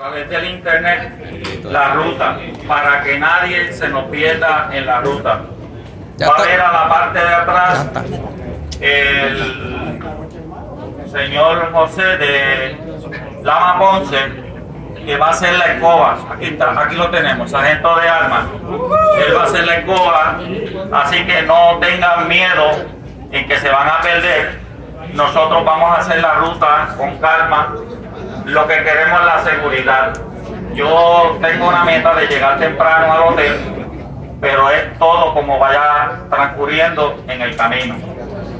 a través del internet la ruta para que nadie se nos pierda en la ruta. Va a ver a la parte de atrás el señor José de Lama Ponce que va a hacer la escoba. Aquí está, aquí lo tenemos, sargento de armas. Él va a hacer la escoba, así que no tengan miedo en que se van a perder. Nosotros vamos a hacer la ruta con calma. Lo que queremos es la seguridad. Yo tengo una meta de llegar temprano al hotel, pero es todo como vaya transcurriendo en el camino.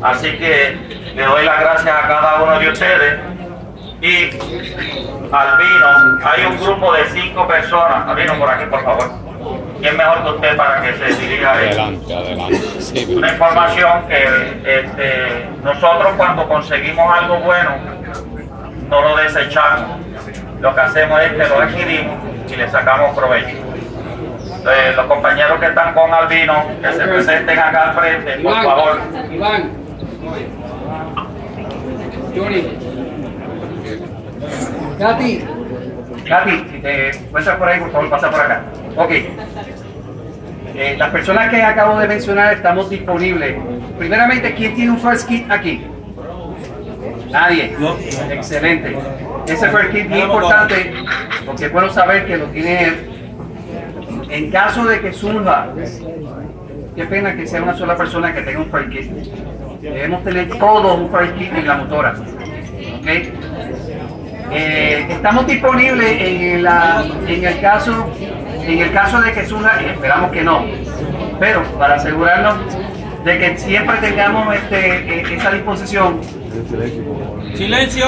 Así que le doy las gracias a cada uno de ustedes y Albino, hay un grupo de cinco personas. Albino, por aquí, por favor. ¿Quién mejor que usted para que se dirija a él? Adelante, adelante. Sí, Una información que este, nosotros cuando conseguimos algo bueno, no lo desechamos. Lo que hacemos es que lo adquirimos y le sacamos provecho. Entonces, los compañeros que están con Albino, que se presenten acá al frente, por Iván, favor. Iván. Johnny. Katy. Katy, si te por ahí, por favor, pasa por acá. Ok. Eh, las personas que acabo de mencionar estamos disponibles. Primeramente, ¿quién tiene un first kit aquí? Nadie. Excelente. Ese first kit es bien importante porque bueno saber que lo tiene él. En caso de que surja, qué pena que sea una sola persona que tenga un first kit. Debemos tener todos un first kit en la motora. ¿Ok? Eh, estamos disponibles en, la- en el caso en el caso de que surja y esperamos que no pero para asegurarnos de que siempre tengamos este, eh, esa disposición Silencio.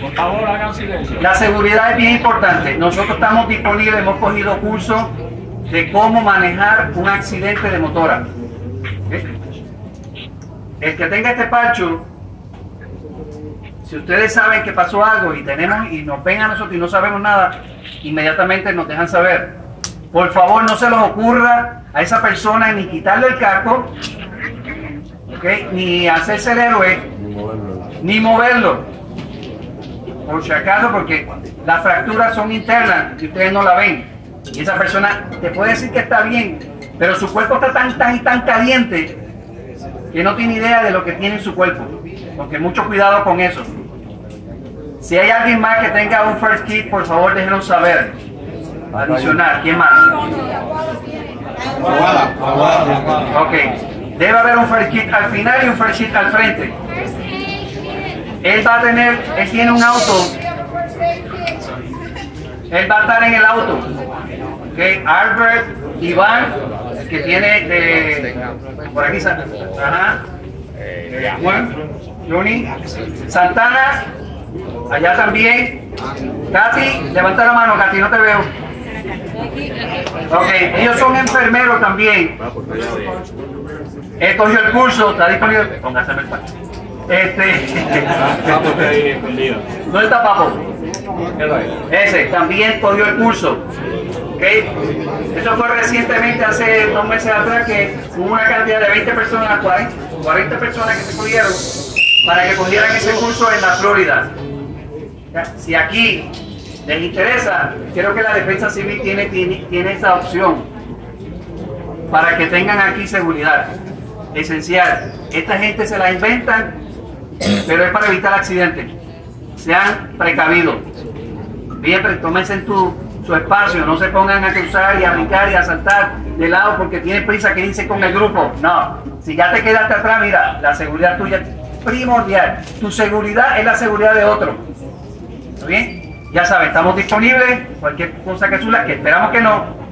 Por favor, hagan silencio. la seguridad es bien importante nosotros estamos disponibles hemos cogido cursos de cómo manejar un accidente de motora ¿ok? el que tenga este parcho si ustedes saben que pasó algo y tenemos y nos ven a nosotros y no sabemos nada, inmediatamente nos dejan saber. Por favor, no se les ocurra a esa persona ni quitarle el casco, ¿ok? ni hacerse el héroe, ni moverlo. Por si porque las fracturas son internas y ustedes no la ven. Y esa persona te puede decir que está bien, pero su cuerpo está tan, tan, tan caliente que no tiene idea de lo que tiene en su cuerpo. Porque mucho cuidado con eso. Si hay alguien más que tenga un first kit, por favor déjenos saber. Adicional, ¿quién más? Ok. Debe haber un first kit al final y un first kit al frente. Él va a tener, él tiene un auto, él va a estar en el auto. Ok, Albert, Iván, que tiene de, por aquí, ajá, Juan, Johnny, Santana, allá también, Katy, levanta la mano, Katy, no te veo. Ok, ellos son enfermeros también. Él cogió el curso, está disponible. Póngase el. Este. ¿Dónde está Papo? Ese, también cogió el curso. ¿Ok? Eso fue recientemente, hace dos meses atrás, que hubo una cantidad de 20 personas, 40, 40 personas que se cogieron para que cogieran ese curso en la Florida. Si aquí les interesa, creo que la defensa civil tiene, tiene, tiene esa opción para que tengan aquí seguridad. Esencial. Esta gente se la inventan, pero es para evitar accidentes. Sean precavidos. Bien, pero tómense en su espacio, no se pongan a cruzar y a brincar y a saltar de lado porque tienen prisa que irse con el grupo. No, si ya te quedaste atrás, mira, la seguridad tuya es primordial. Tu seguridad es la seguridad de otro. ¿Está bien? Ya saben, estamos disponibles. Cualquier cosa que surja, que esperamos que no,